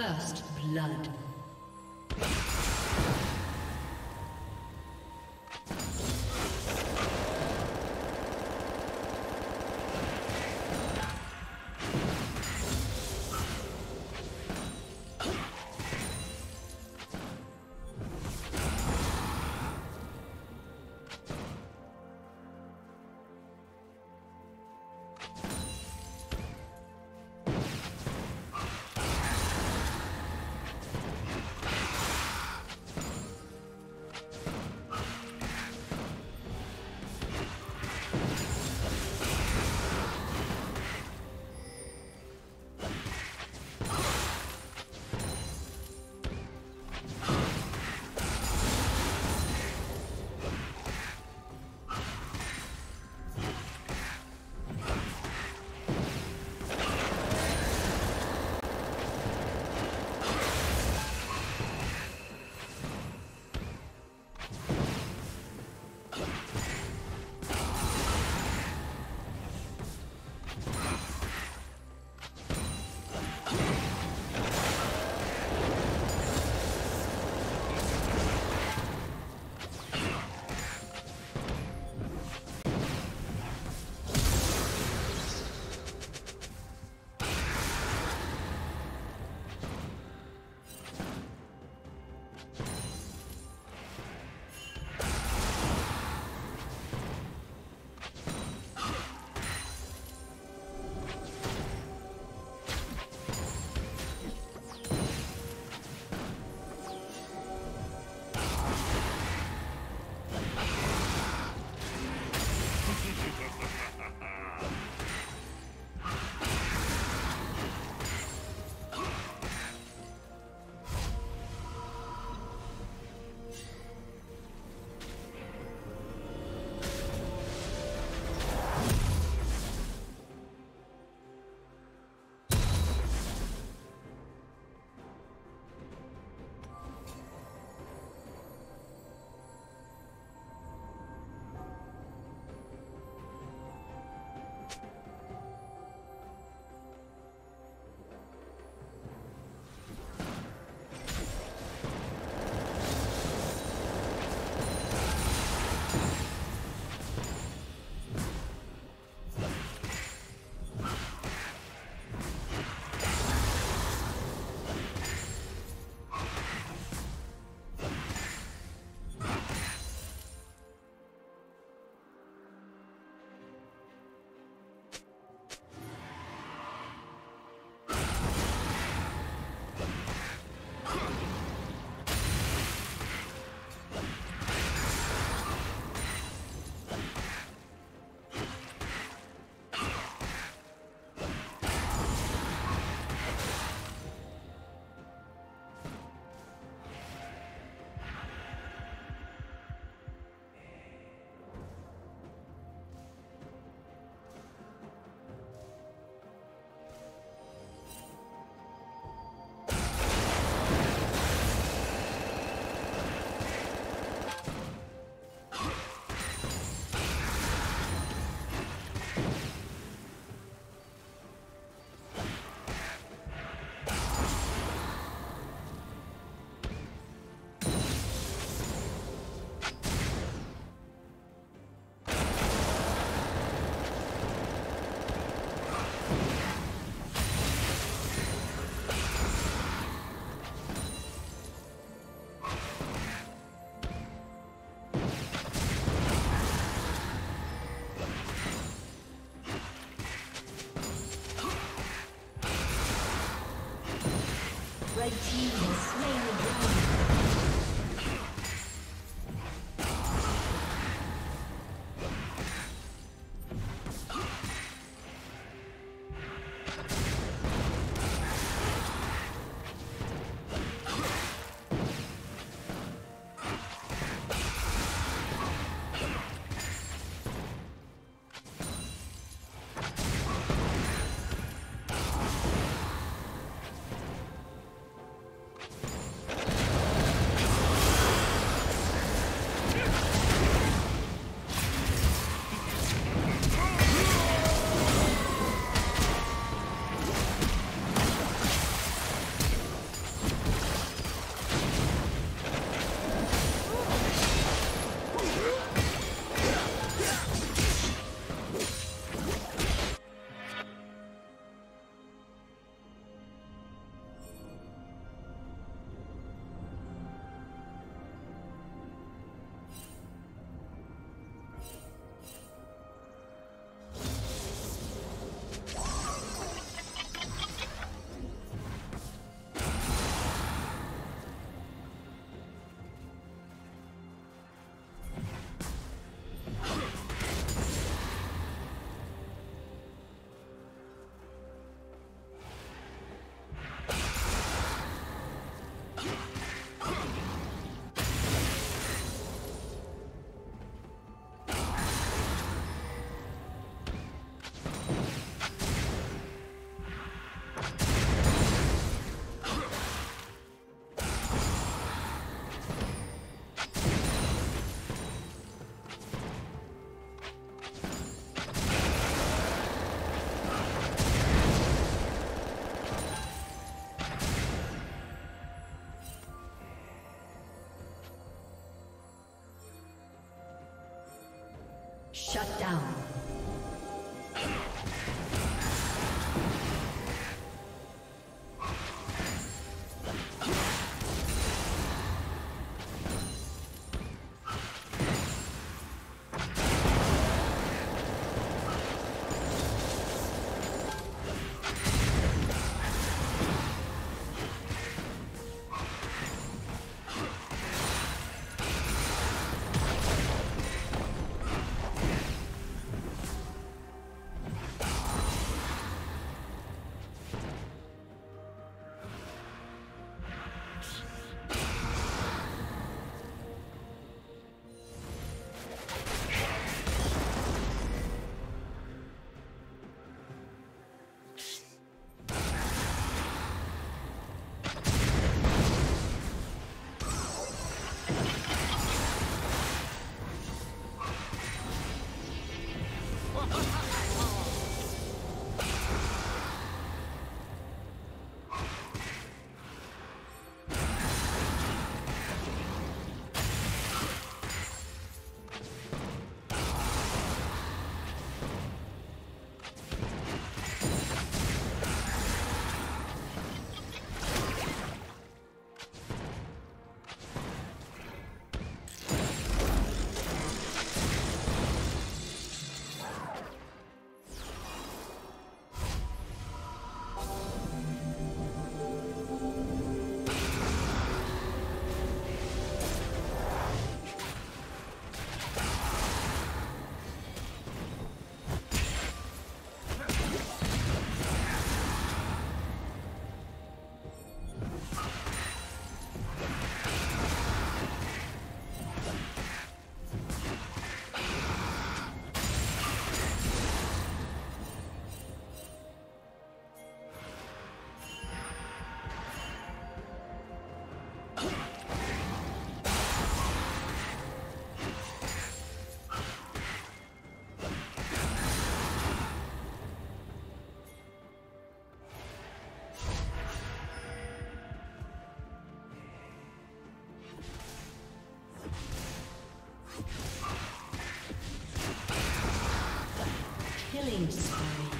First blood. Shut down. Killing spree.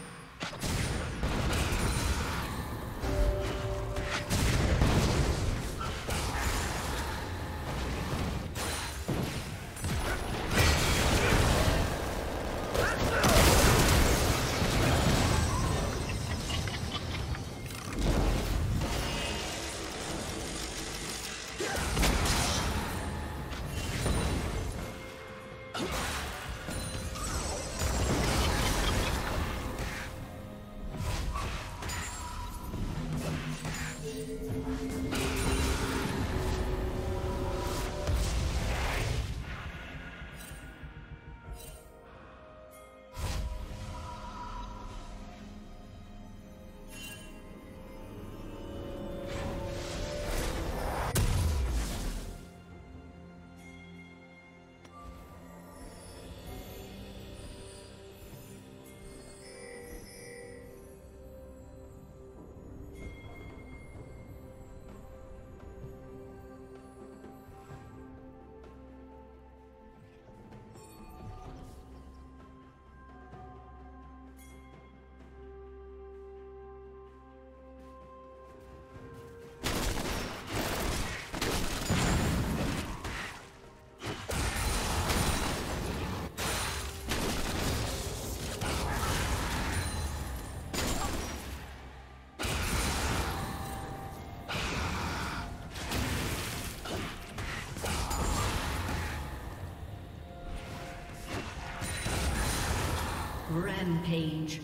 Rampage.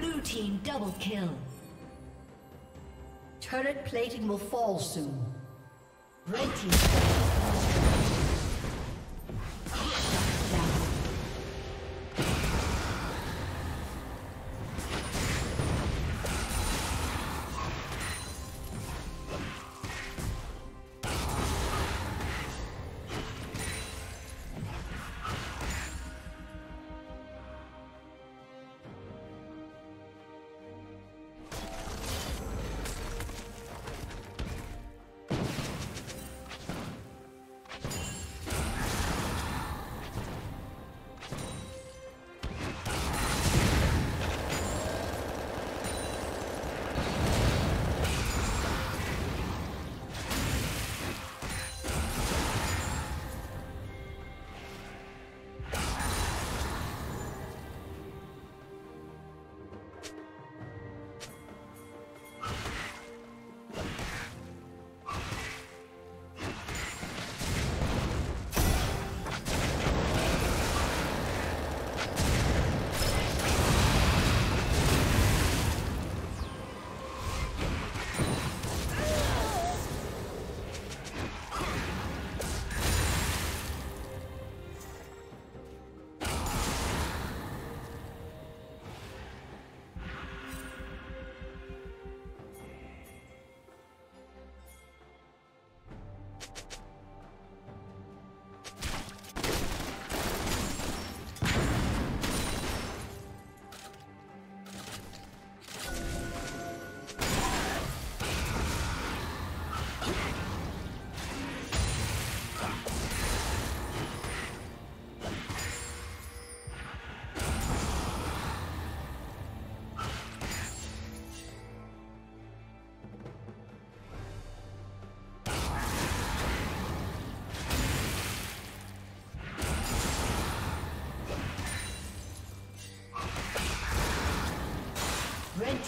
Blue team double kill. Turret plating will fall soon. Red team.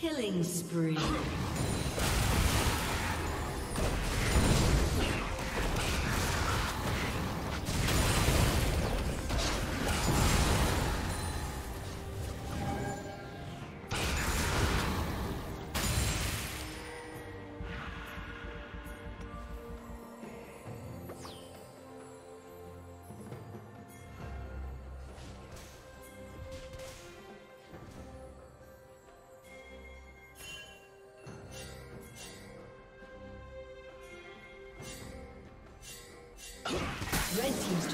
Killing spree.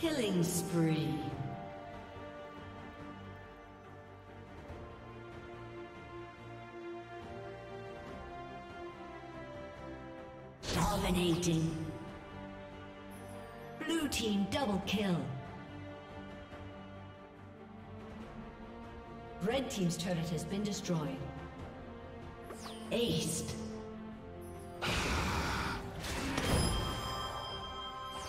Killing spree. Dominating. Blue team double kill. Red team's turret has been destroyed. Aced.